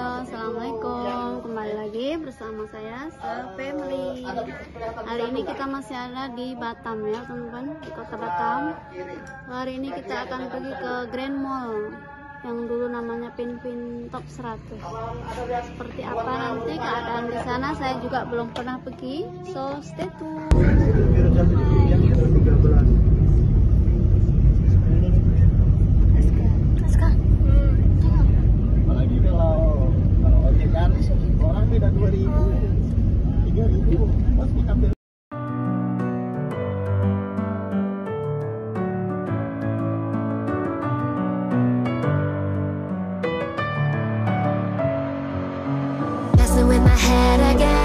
Halo, Assalamualaikum. Kembali lagi bersama saya Se-Family Hari ini kita masih ada di Batam ya teman-teman Di kota Batam. Hari ini kita akan pergi ke Grand Mall Yang dulu namanya Pin Pin Top 100 Seperti apa nanti keadaan di sana Saya juga belum pernah pergi So stay tune. messing with my head again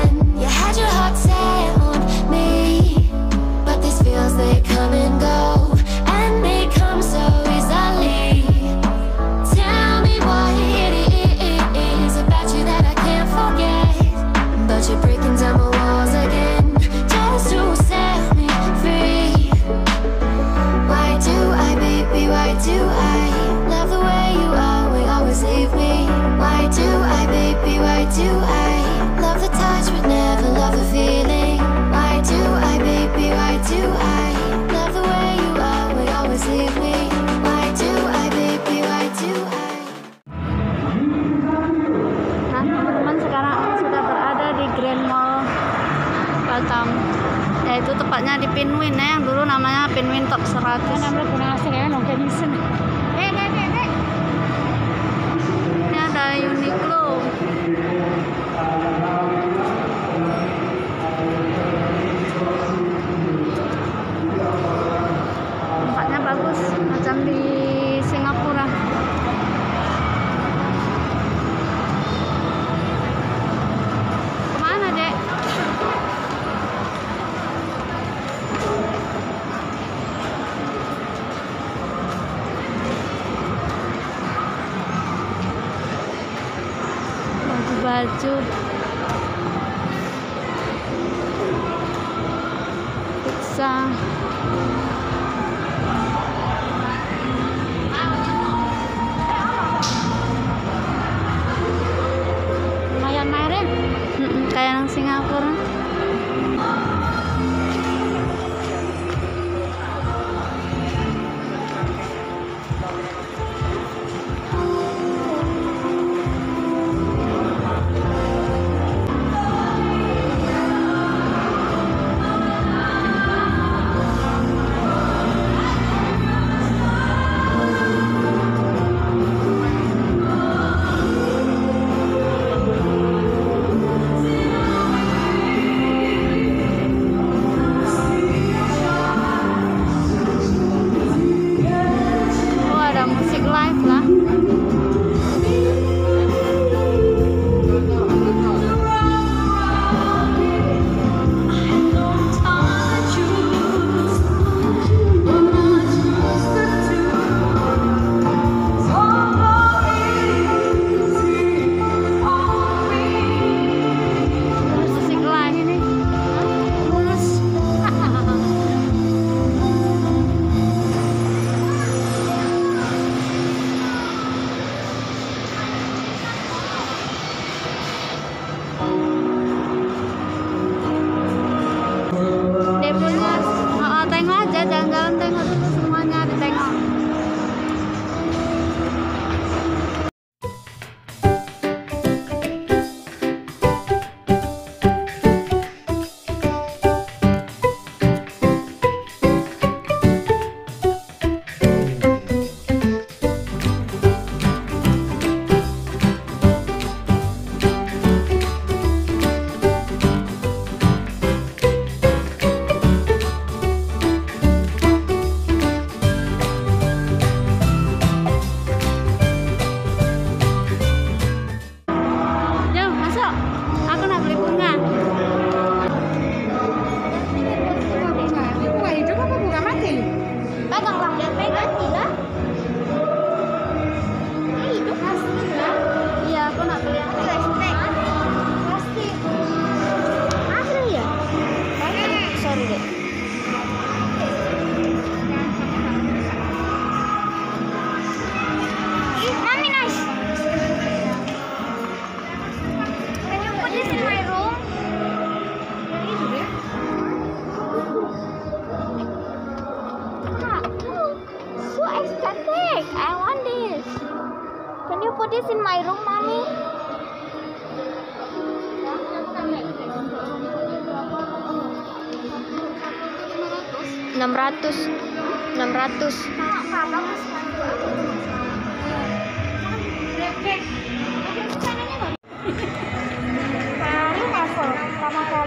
Amen.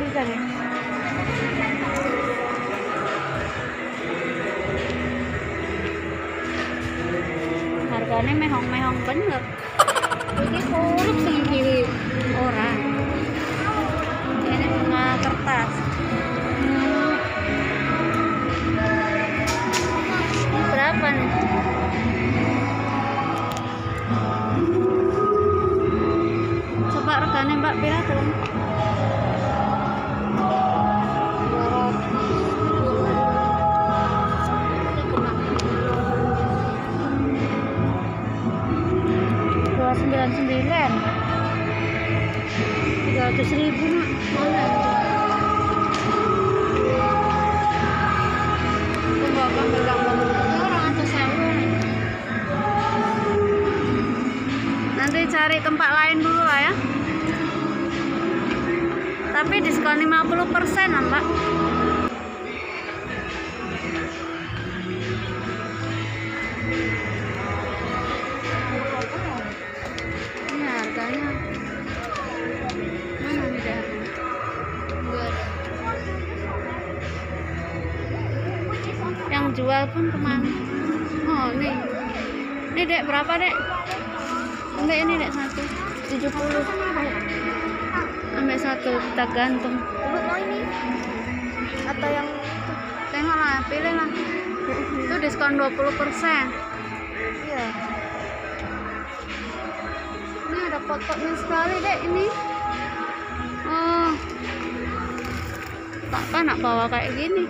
Pertama kali kan ya? harganya mehong-mehong bener ini tapi diskon 50% persen mbak. Ini yang jual pun ke mana? Oh nih ini dek berapa dek? Enggak ini dek satu. 70 ambil satu kita gantung. Mau ini? Atau yang tengok lah pilih lah. Itu diskon 20% iya? ini ada pototnya sekali dek ini. Oh. Tak kan nak bawa kayak gini.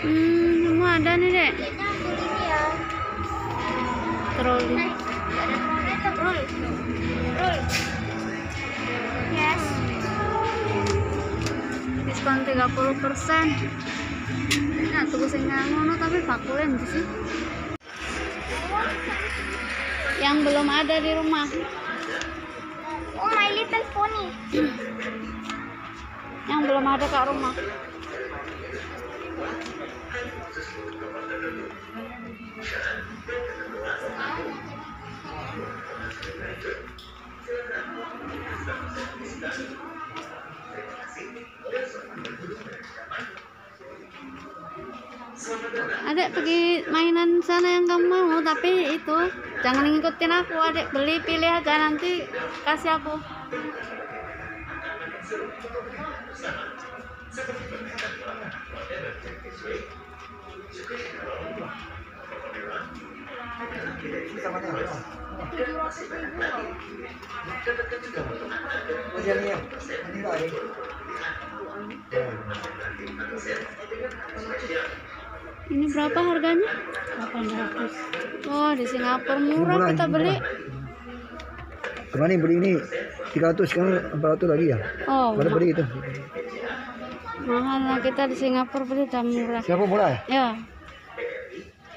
Hmm semua ada nih dek. Ya. troli 30 persen. Nah tuku sing ngono tapi bakulen di sih. Yang belum ada di rumah. Oh, My Little Pony. yang belum ada kak rumah adek pergi mainan sana yang kamu mau tapi itu jangan ngikutin aku adek beli pilih aja nanti kasih aku ini berapa harganya 800 oh di Singapura murah Murah, kita beli Kemarin beli ini 300 sekarang 400 lagi ya. oh Baru beli itu. mahal lah kita di Singapura beli udah murah Siapa mulai? ya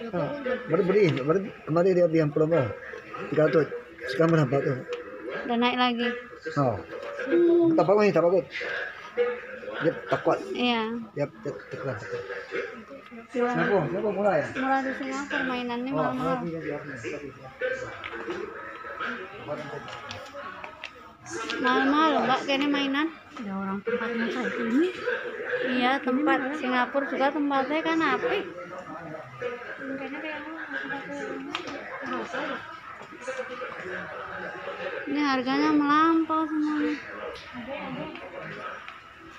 Ah, baru beli, baru kemarin dia beli yang promo 300. Sekarang berapa tuh? udah naik lagi Oh. Tak bagus tak bagus. Dia tak kuat. iya tekan. murah, Siapa? Siapa mulai? murah di Singapura mainannya Oh, mahal-mahal dia dia. mahal-mahal mbak kayaknya mainan ada orang tempatnya kayak gini iya tempat Singapura juga tempatnya kan api ini harganya melampau semuanya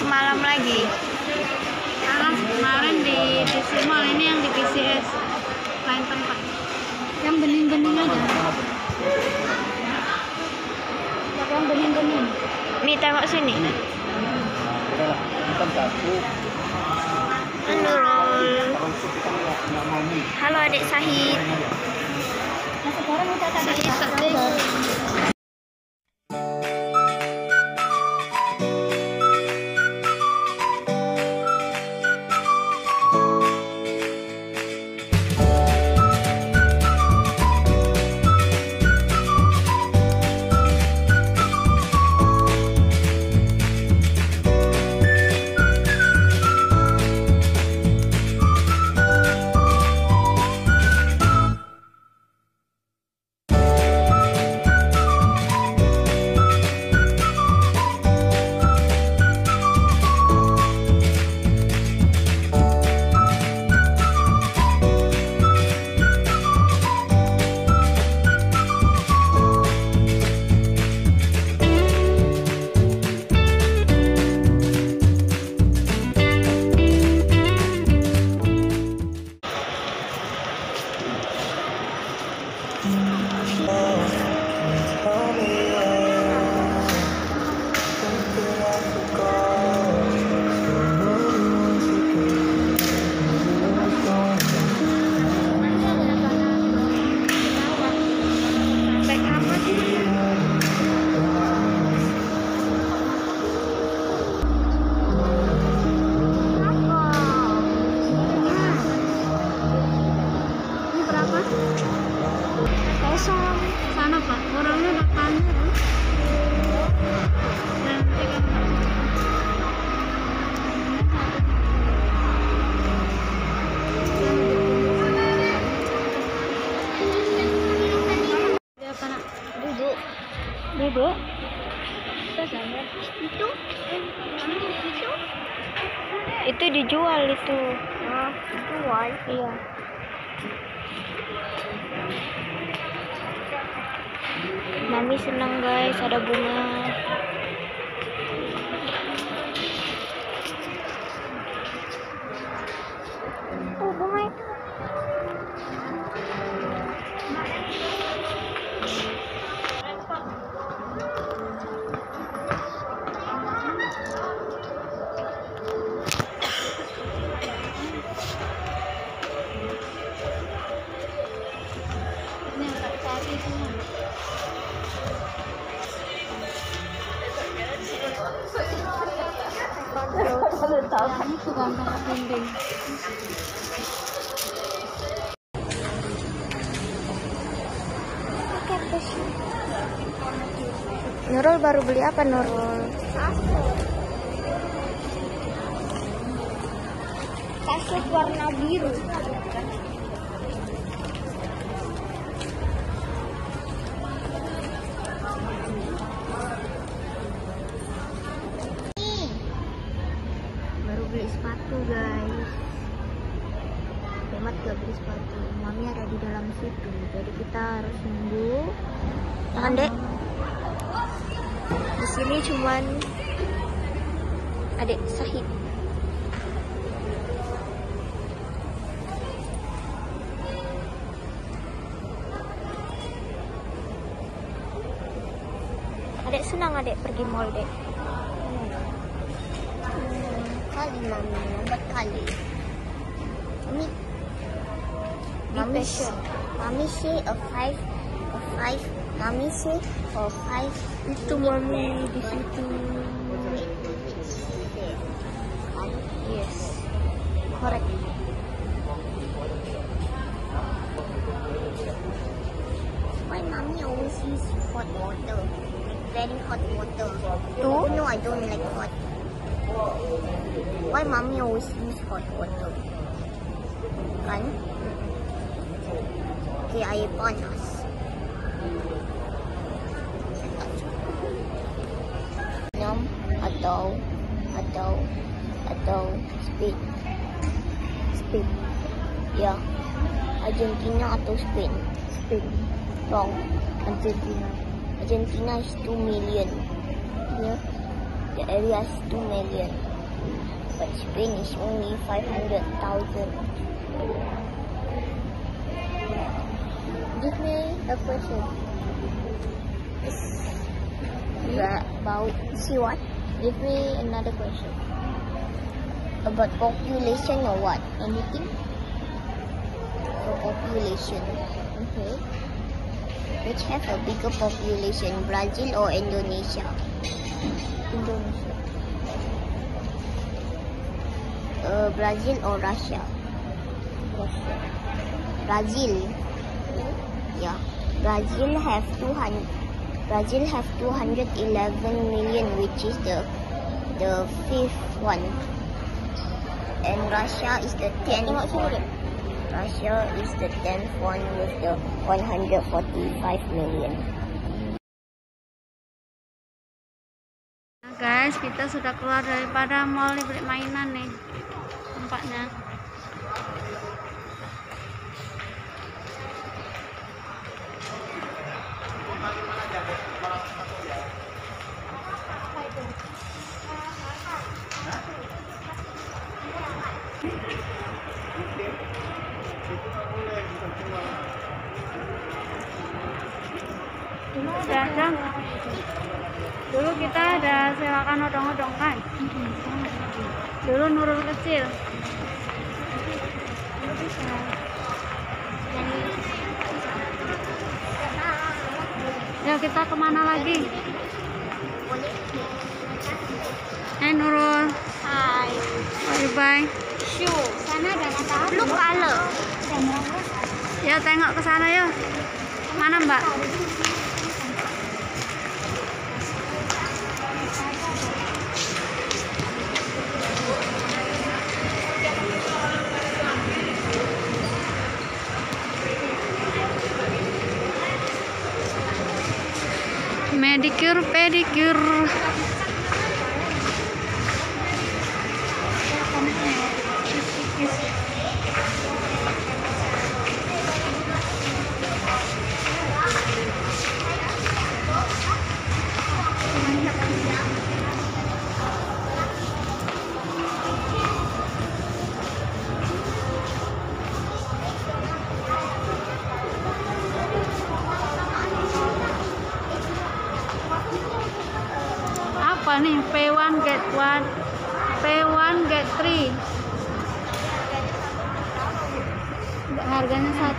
semalam lagi. Karena kemarin di PC Mall ini yang di PCS lain tempat. Yang bening-bening aja. Yang bening-bening. Nih tengok sini. Halo. Halo adik Sahid. Nah, Sahid sedih. suka tongkat dinding Nurul baru beli apa Nurul? Kasut warna biru. Jangan dek. Di sini cuman adik Sahid. Adek senang adek pergi mall dek. kali mami lambat kali. Mami. Mami patient. mami say a five a five mami say for five Itu mami di situ. Yes. Correct. why mommy always use hot water like very hot water Tuh. no I don't like hot why mommy always use hot water kan okay air panas atau atau atau Spain Spain ya Argentina atau Spain? Spain. Wrong. Argentina. Argentina is 2 million. Yeah the area is 2 million. But Spain is only 500,000 give me a question. Yeah, about see what? Give me another question. About population or what? Anything? For population. Okay. Which have a bigger population, Brazil or Indonesia? Indonesia. Uh, Brazil or Russia? Russia. Brazil. Yeah. Brazil have 200 Brazil have 211 million which is the the fifth one. And Russia is the 10th one. Russia is the 10th one with the 145 million. Nah guys, kita sudah keluar daripada mall nih beli mainan nih tempatnya. Kita ada sewakan odong-odong kan? Dulu Nurul kecil. Ya kita ke mana lagi? Eh Nurul, Hi. bye bye. Shoe. Sana ada Blue color. Ya tengok ke sana yuk. Mana Mbak? Medicure,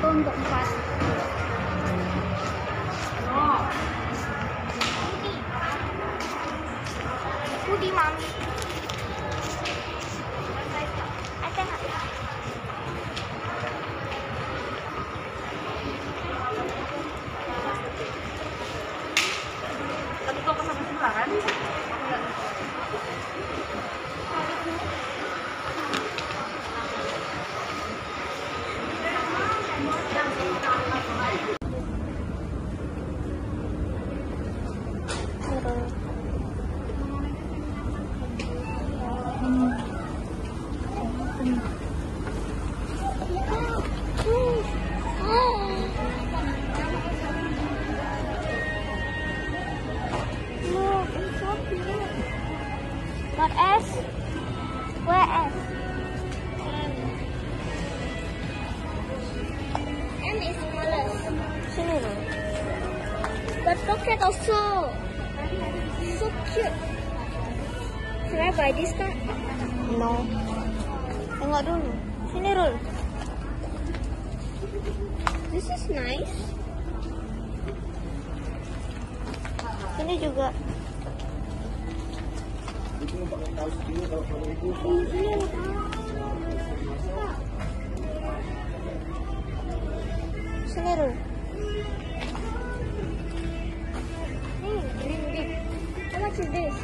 Harganya satu untuk much?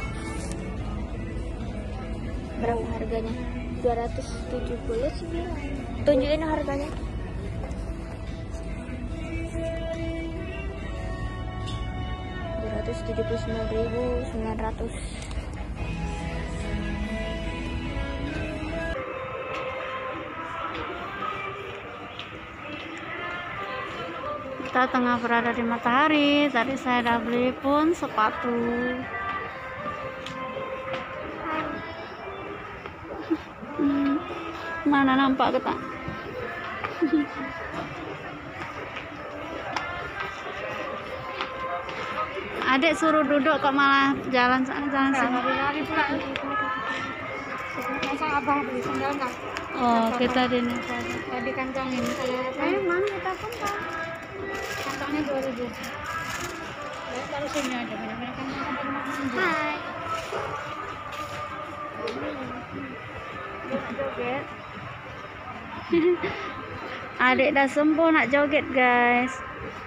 Berapa harganya? 279. Tunjukin harganya. Ratus tujuh puluh sembilan ribu sembilan ratus. Kita tengah berada di matahari. Tadi saya udah beli pun sepatu. Mana nampak kita? Adik suruh duduk kok malah jalan sana jalan nggak? Oh, kita di ini. Tadi kantongin. Memang kita pun tahu. Kantongnya dua ribu. Taruh sini aja. Kantong Hai. Joget. Adik dah sembuh nak joget guys.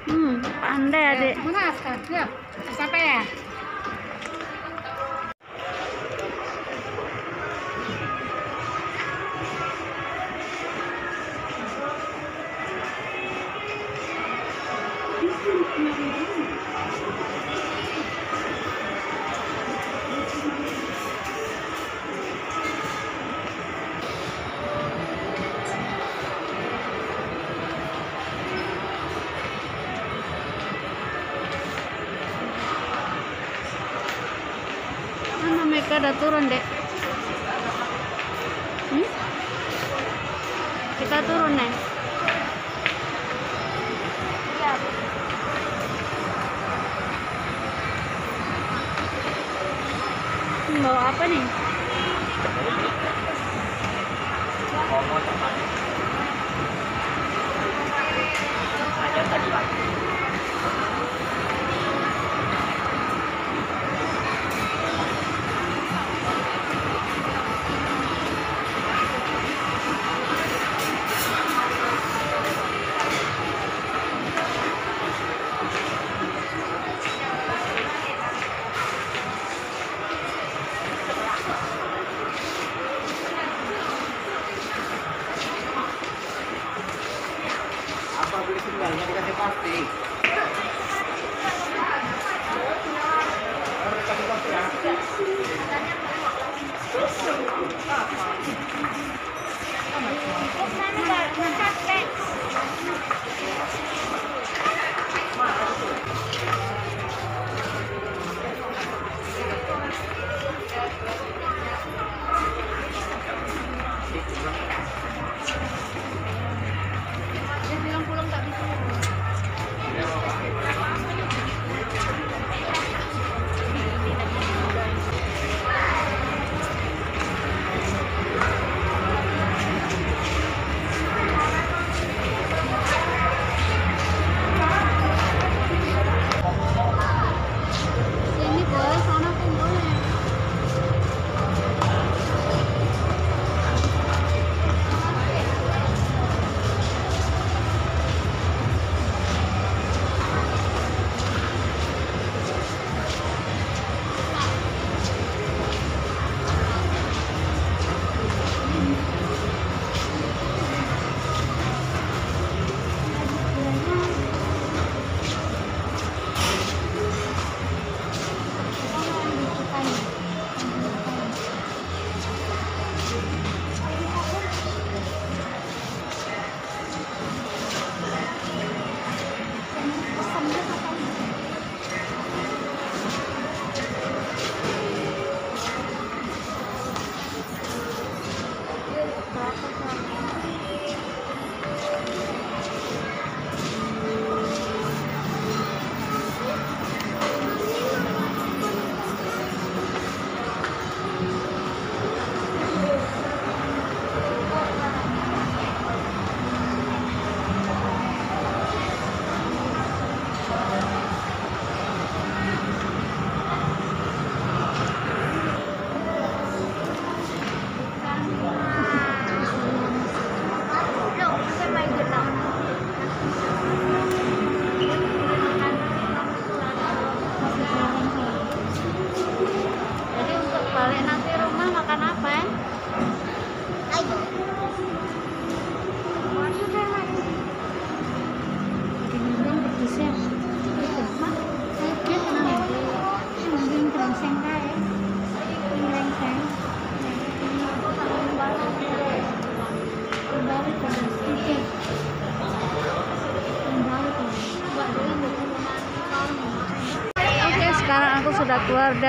Hmm, pandai adik. Mana sekarang? Yuk, sampai ya. Hmm,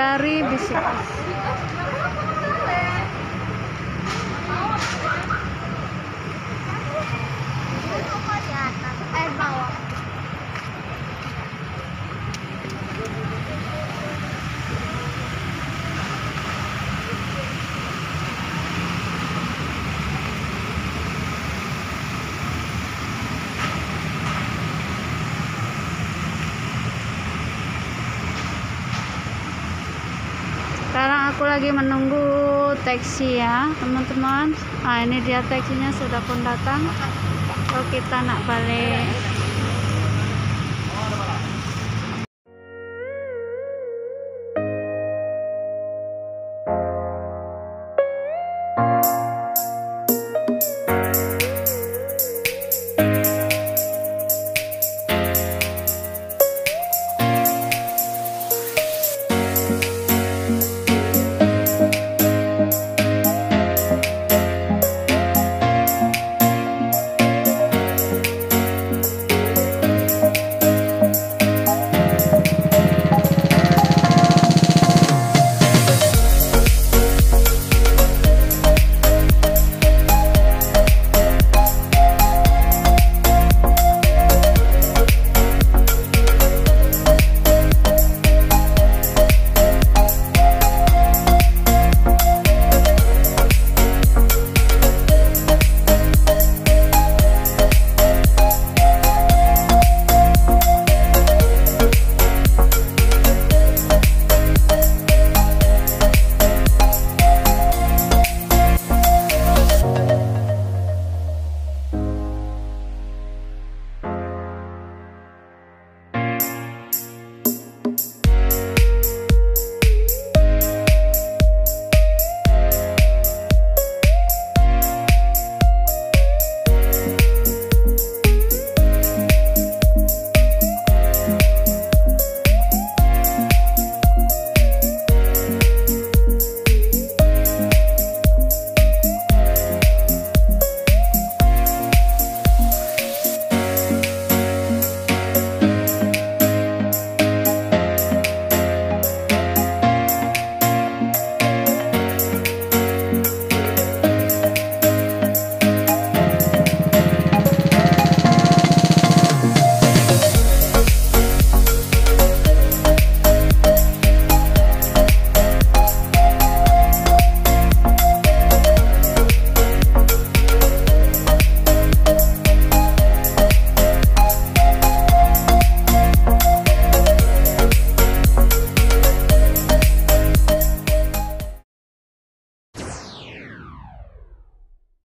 dari Bisikas. Eh bawah. Sekarang aku lagi menunggu taksi ya, teman-teman. Nah, ini dia taksinya sudah pun datang. Kalau kita nak balik